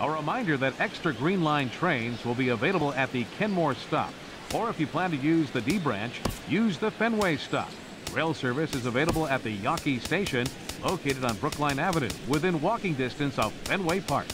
A reminder that extra Green Line trains will be available at the Kenmore stop. Or if you plan to use the D branch, use the Fenway stop. Rail service is available at the Yawkey Station, located on Brookline Avenue, within walking distance of Fenway Park.